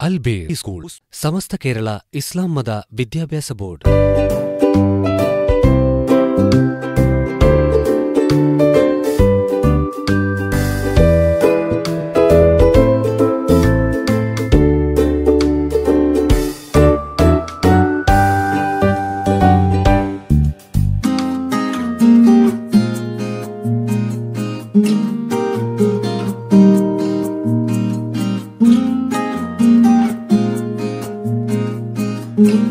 ಅಲ್ಬೇ school ಸಮಸ್ತ ಕೇರಳ ಇಸ್ಲಾಂ ಮದ ವಿದ್ಯಾಭ್ಯಾಸ ಬೋರ್ಡ್ Mm-hmm.